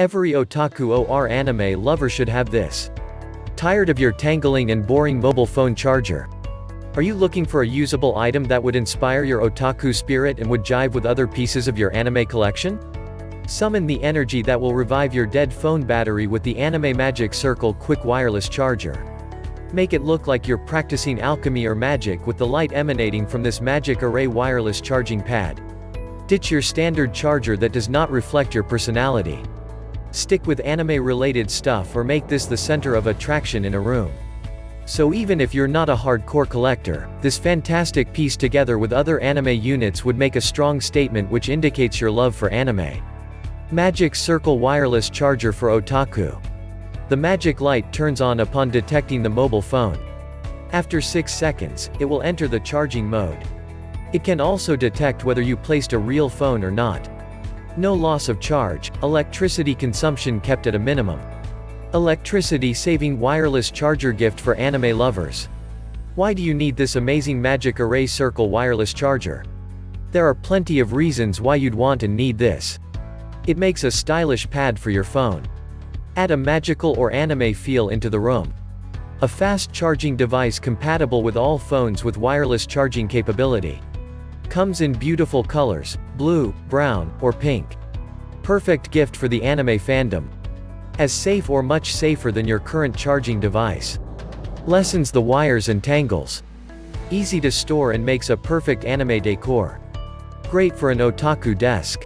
Every otaku or anime lover should have this. Tired of your tangling and boring mobile phone charger? Are you looking for a usable item that would inspire your otaku spirit and would jive with other pieces of your anime collection? Summon the energy that will revive your dead phone battery with the Anime Magic Circle Quick Wireless Charger. Make it look like you're practicing alchemy or magic with the light emanating from this Magic Array wireless charging pad. Ditch your standard charger that does not reflect your personality. Stick with anime-related stuff or make this the center of attraction in a room. So even if you're not a hardcore collector, this fantastic piece together with other anime units would make a strong statement which indicates your love for anime. Magic Circle Wireless Charger for Otaku. The magic light turns on upon detecting the mobile phone. After 6 seconds, it will enter the charging mode. It can also detect whether you placed a real phone or not. No loss of charge, electricity consumption kept at a minimum. Electricity saving wireless charger gift for anime lovers. Why do you need this amazing Magic Array Circle wireless charger? There are plenty of reasons why you'd want and need this. It makes a stylish pad for your phone. Add a magical or anime feel into the room. A fast charging device compatible with all phones with wireless charging capability. Comes in beautiful colors, blue, brown, or pink. Perfect gift for the anime fandom. As safe or much safer than your current charging device. Lessens the wires and tangles. Easy to store and makes a perfect anime decor. Great for an otaku desk.